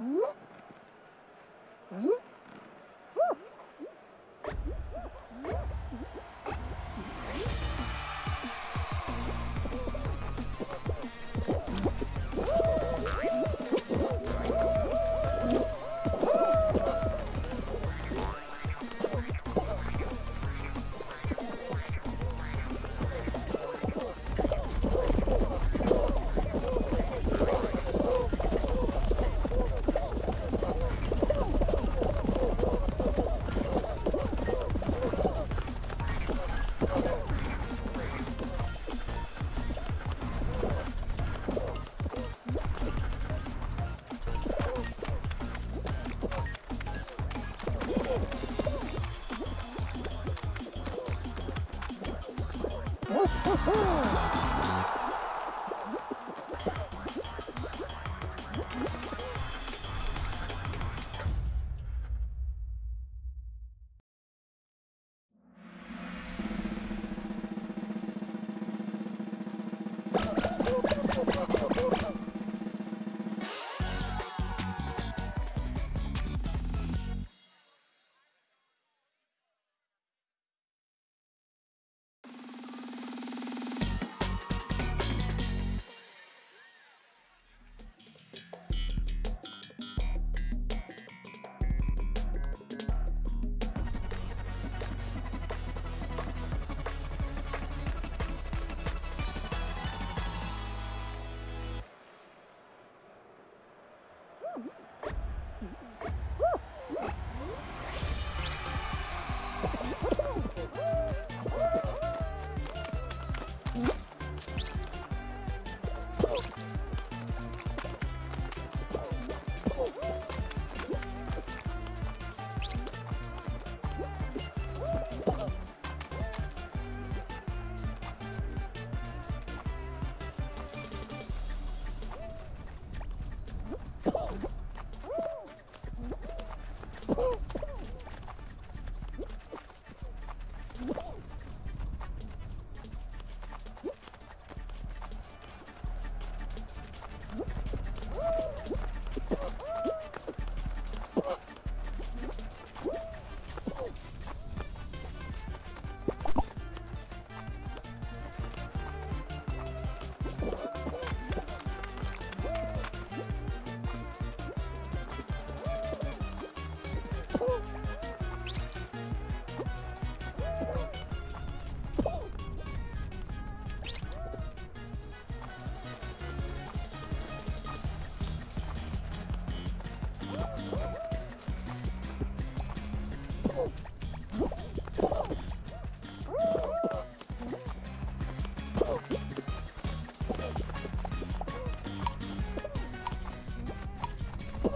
嗯 Oh.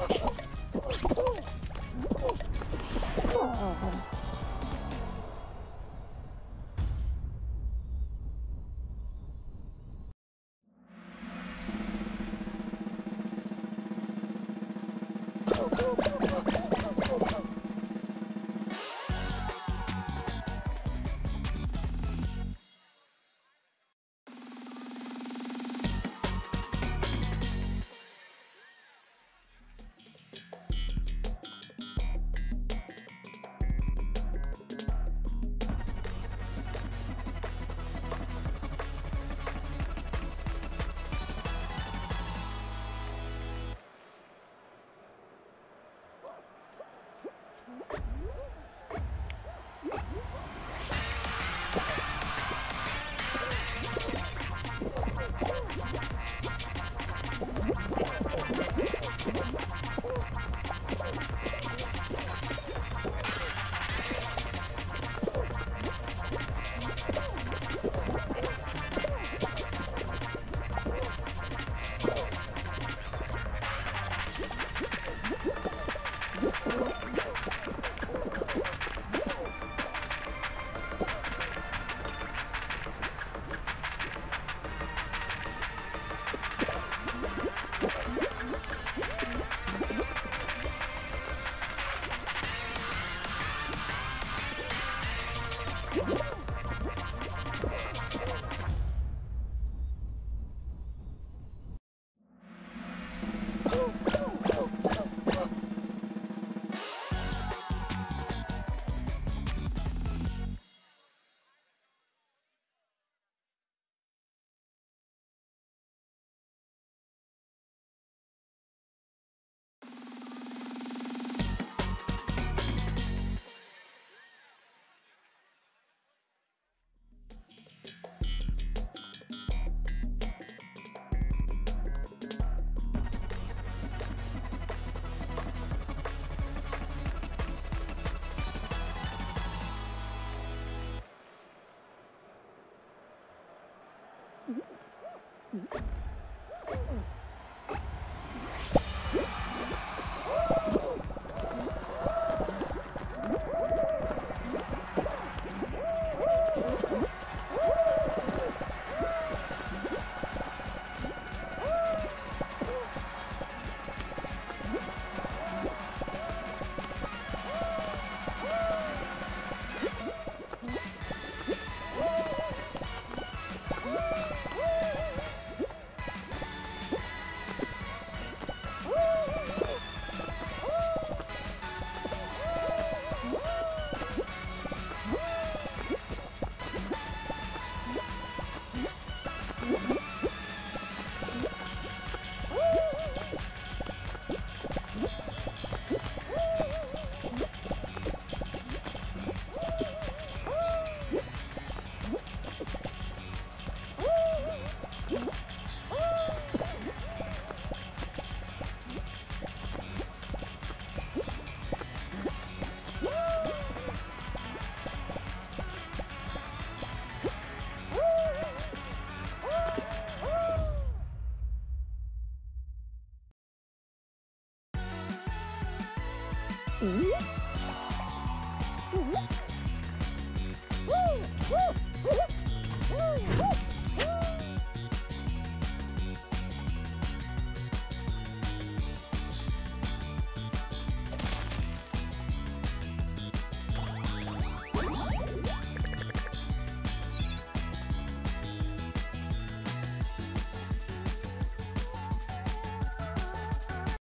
Okay.